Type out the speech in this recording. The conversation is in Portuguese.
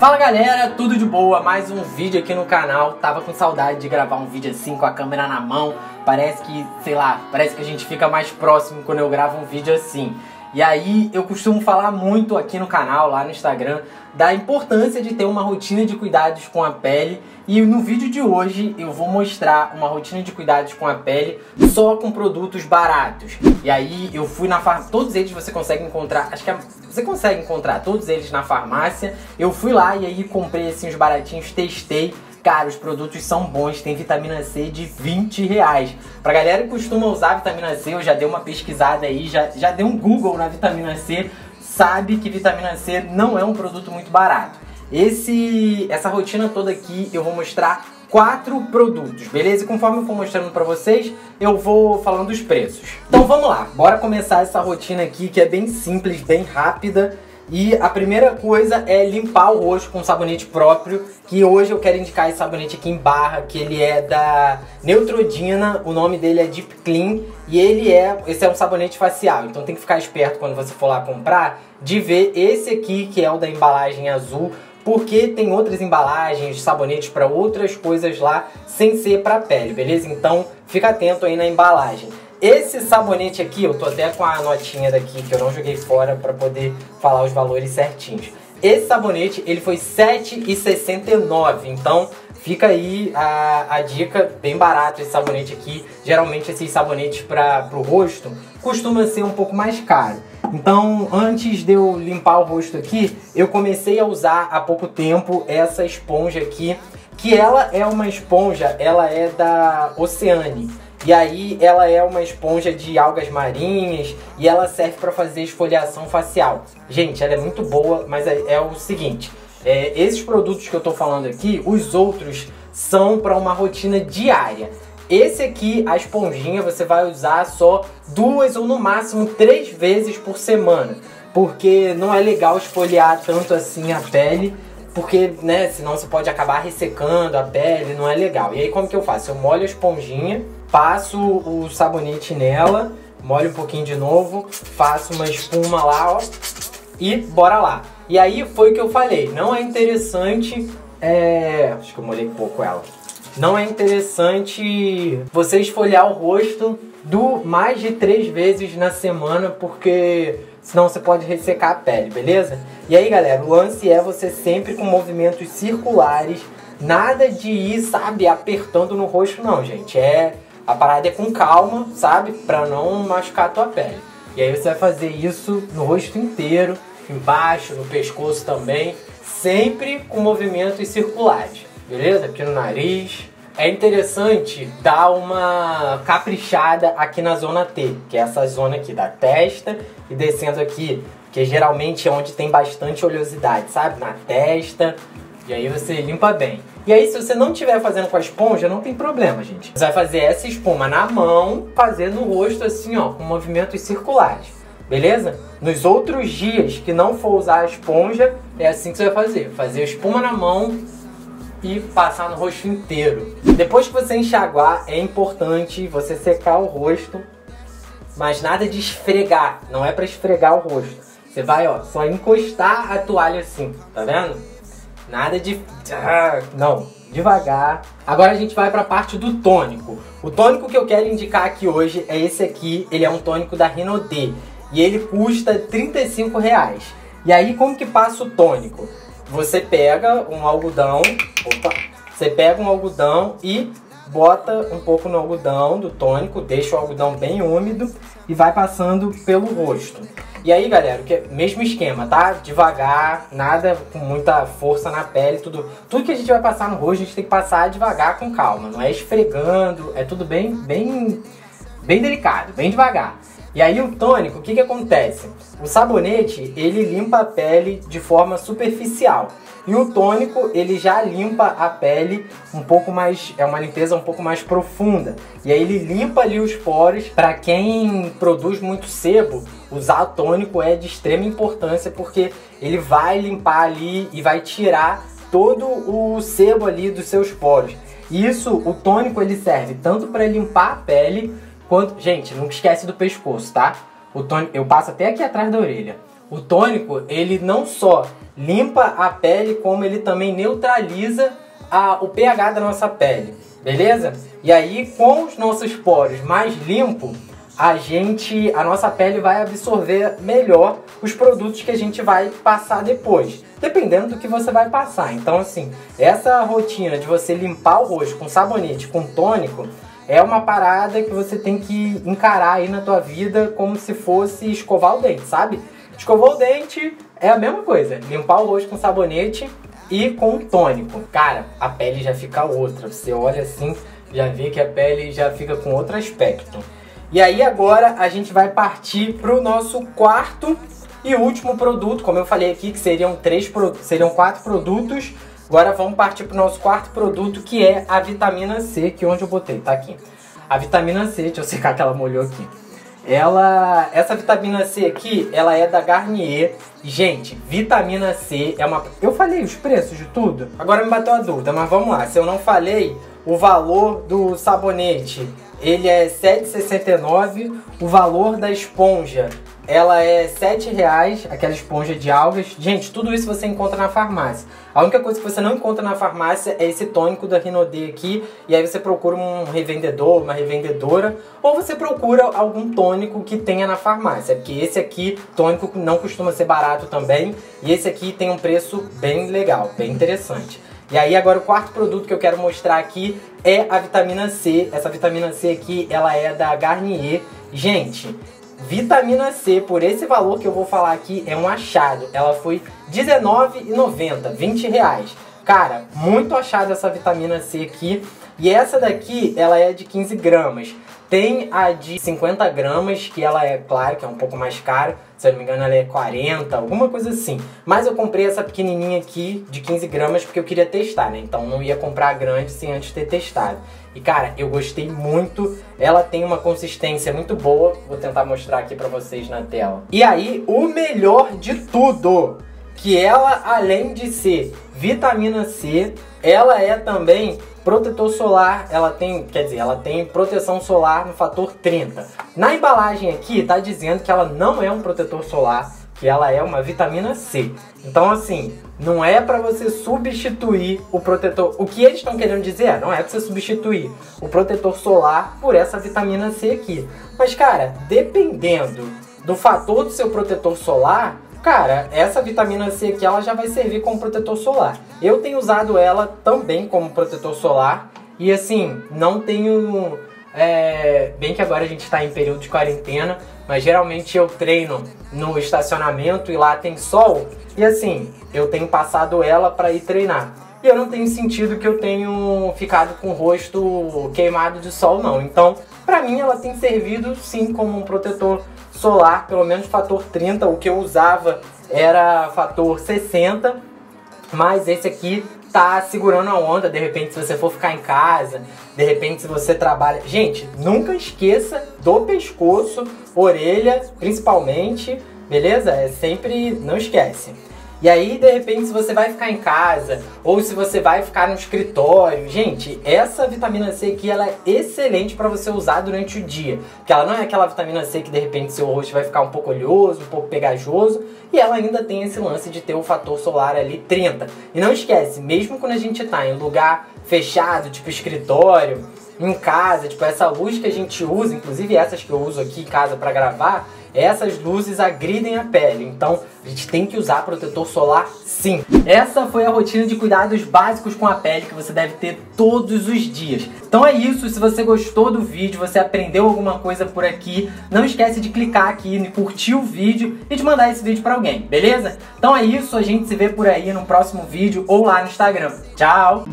Fala galera, tudo de boa? Mais um vídeo aqui no canal. Tava com saudade de gravar um vídeo assim com a câmera na mão. Parece que, sei lá, parece que a gente fica mais próximo quando eu gravo um vídeo assim. E aí eu costumo falar muito aqui no canal, lá no Instagram, da importância de ter uma rotina de cuidados com a pele. E no vídeo de hoje eu vou mostrar uma rotina de cuidados com a pele só com produtos baratos. E aí eu fui na farmácia, todos eles você consegue encontrar, acho que é, você consegue encontrar todos eles na farmácia. Eu fui lá e aí comprei assim os baratinhos, testei. Cara, os produtos são bons, tem vitamina C de 20 reais. Pra galera que costuma usar vitamina C, eu já dei uma pesquisada aí, já, já dei um Google na vitamina C, sabe que vitamina C não é um produto muito barato. Esse, essa rotina toda aqui eu vou mostrar quatro produtos, beleza? E conforme eu for mostrando pra vocês, eu vou falando os preços. Então vamos lá, bora começar essa rotina aqui que é bem simples, bem rápida e a primeira coisa é limpar o rosto com sabonete próprio, que hoje eu quero indicar esse sabonete aqui em barra, que ele é da Neutrodina, o nome dele é Deep Clean, e ele é, esse é um sabonete facial, então tem que ficar esperto quando você for lá comprar, de ver esse aqui, que é o da embalagem azul, porque tem outras embalagens, sabonetes para outras coisas lá, sem ser para pele, beleza? Então fica atento aí na embalagem. Esse sabonete aqui, eu tô até com a notinha daqui que eu não joguei fora para poder falar os valores certinhos. Esse sabonete, ele foi R$ 7,69, então fica aí a, a dica, bem barato esse sabonete aqui. Geralmente esses sabonetes para o rosto costuma ser um pouco mais caro. Então, antes de eu limpar o rosto aqui, eu comecei a usar há pouco tempo essa esponja aqui, que ela é uma esponja, ela é da Oceane. E aí ela é uma esponja de algas marinhas e ela serve para fazer esfoliação facial. Gente, ela é muito boa, mas é, é o seguinte, é, esses produtos que eu tô falando aqui, os outros são para uma rotina diária. Esse aqui, a esponjinha, você vai usar só duas ou no máximo três vezes por semana. Porque não é legal esfoliar tanto assim a pele porque, né, senão você pode acabar ressecando a pele, não é legal. E aí como que eu faço? Eu molho a esponjinha, passo o sabonete nela, molho um pouquinho de novo, faço uma espuma lá, ó, e bora lá. E aí foi o que eu falei, não é interessante, é... acho que eu molhei pouco ela. Não é interessante você esfoliar o rosto do mais de três vezes na semana, porque senão você pode ressecar a pele, beleza? E aí, galera, o lance é você sempre com movimentos circulares, nada de ir, sabe, apertando no rosto não, gente. É a parada é com calma, sabe? Pra não machucar a tua pele. E aí você vai fazer isso no rosto inteiro, embaixo, no pescoço também, sempre com movimentos circulares, beleza? Aqui no nariz. É interessante dar uma caprichada aqui na zona T, que é essa zona aqui da testa e descendo aqui, que geralmente é onde tem bastante oleosidade, sabe? Na testa. E aí você limpa bem. E aí, se você não estiver fazendo com a esponja, não tem problema, gente. Você vai fazer essa espuma na mão, fazer no rosto assim, ó, com movimentos circulares. Beleza? Nos outros dias que não for usar a esponja, é assim que você vai fazer. Fazer a espuma na mão e passar no rosto inteiro. Depois que você enxaguar, é importante você secar o rosto, mas nada de esfregar. Não é para esfregar o rosto. Você vai, ó, só encostar a toalha assim, tá vendo? Nada de. Ah, não, devagar. Agora a gente vai para a parte do tônico. O tônico que eu quero indicar aqui hoje é esse aqui. Ele é um tônico da Renaudet e ele custa 35 reais. E aí como que passa o tônico? Você pega um algodão, opa, você pega um algodão e bota um pouco no algodão do tônico, deixa o algodão bem úmido e vai passando pelo rosto. E aí, galera, que é mesmo esquema, tá? Devagar, nada com muita força na pele, tudo, tudo que a gente vai passar no rosto, a gente tem que passar devagar com calma, não é esfregando, é tudo bem, bem, bem delicado, bem devagar. E aí o tônico, o que que acontece? O sabonete, ele limpa a pele de forma superficial. E o tônico, ele já limpa a pele um pouco mais, é uma limpeza um pouco mais profunda. E aí ele limpa ali os poros. Para quem produz muito sebo, usar tônico é de extrema importância porque ele vai limpar ali e vai tirar todo o sebo ali dos seus poros. Isso, o tônico ele serve tanto para limpar a pele gente, não esquece do pescoço, tá? O tônico, eu passo até aqui atrás da orelha. o tônico, ele não só limpa a pele, como ele também neutraliza a, o pH da nossa pele, beleza? E aí, com os nossos poros mais limpos, a gente, a nossa pele vai absorver melhor os produtos que a gente vai passar depois, dependendo do que você vai passar. Então, assim, essa rotina de você limpar o rosto com sabonete, com tônico, é uma parada que você tem que encarar aí na tua vida como se fosse escovar o dente, sabe? Escovou o dente é a mesma coisa, limpar o rosto com sabonete e com tônico. Cara, a pele já fica outra. Você olha assim, já vê que a pele já fica com outro aspecto. E aí agora a gente vai partir para o nosso quarto e último produto, como eu falei aqui, que seriam três seriam quatro produtos. Agora vamos partir para o nosso quarto produto, que é a vitamina C, que onde eu botei, tá aqui. A vitamina C, deixa eu secar que ela molhou aqui. Ela, essa vitamina C aqui, ela é da Garnier. Gente, vitamina C é uma. Eu falei os preços de tudo. Agora me bateu a dúvida, mas vamos lá. Se eu não falei o valor do sabonete ele é 7,69. O valor da esponja, ela é 7 reais, aquela esponja de algas. Gente, tudo isso você encontra na farmácia. A única coisa que você não encontra na farmácia é esse tônico da Rinodê aqui. E aí você procura um revendedor, uma revendedora. Ou você procura algum tônico que tenha na farmácia. Porque esse aqui, tônico, não costuma ser barato também. E esse aqui tem um preço bem legal, bem interessante. E aí agora o quarto produto que eu quero mostrar aqui é a vitamina C. Essa vitamina C aqui, ela é da Garnier. Gente, vitamina C, por esse valor que eu vou falar aqui, é um achado. Ela foi R$19,90, 20 reais. Cara, muito achado essa vitamina C aqui. E essa daqui, ela é de 15 gramas. Tem a de 50 gramas, que ela é, claro, que é um pouco mais cara. Se eu não me engano, ela é 40, alguma coisa assim. Mas eu comprei essa pequenininha aqui de 15 gramas porque eu queria testar, né? Então não ia comprar a grande sem antes ter testado. E cara, eu gostei muito. Ela tem uma consistência muito boa. Vou tentar mostrar aqui pra vocês na tela. E aí, o melhor de tudo, que ela, além de ser vitamina C, ela é também protetor solar, ela tem, quer dizer, ela tem proteção solar no fator 30. Na embalagem aqui tá dizendo que ela não é um protetor solar, que ela é uma vitamina C. Então assim, não é para você substituir o protetor. O que eles estão querendo dizer é, não é para você substituir o protetor solar por essa vitamina C aqui. Mas cara, dependendo do fator do seu protetor solar, Cara, essa vitamina C aqui ela já vai servir como protetor solar. Eu tenho usado ela também como protetor solar e assim, não tenho. É, bem que agora a gente está em período de quarentena, mas geralmente eu treino no estacionamento e lá tem sol e assim, eu tenho passado ela para ir treinar. E eu não tenho sentido que eu tenho ficado com o rosto queimado de sol, não. Então, para mim, ela tem servido sim como um protetor solar, pelo menos fator 30. O que eu usava era fator 60, mas esse aqui tá segurando a onda. De repente, se você for ficar em casa, de repente, se você trabalha. Gente, nunca esqueça do pescoço, orelha, principalmente, beleza? É sempre. Não esquece. E aí, de repente, se você vai ficar em casa ou se você vai ficar no escritório, gente, essa vitamina C aqui ela é excelente para você usar durante o dia, porque ela não é aquela vitamina C que de repente seu rosto vai ficar um pouco oleoso, um pouco pegajoso, e ela ainda tem esse lance de ter o fator solar ali 30. E não esquece, mesmo quando a gente tá em lugar fechado, tipo escritório, em casa, tipo essa luz que a gente usa, inclusive essas que eu uso aqui em casa para gravar, essas luzes agridem a pele. Então, a gente tem que usar protetor solar sim. Essa foi a rotina de cuidados básicos com a pele que você deve ter todos os dias. Então é isso, se você gostou do vídeo, você aprendeu alguma coisa por aqui, não esquece de clicar aqui curtir o vídeo e de mandar esse vídeo para alguém, beleza? Então é isso, a gente se vê por aí no próximo vídeo ou lá no Instagram. Tchau!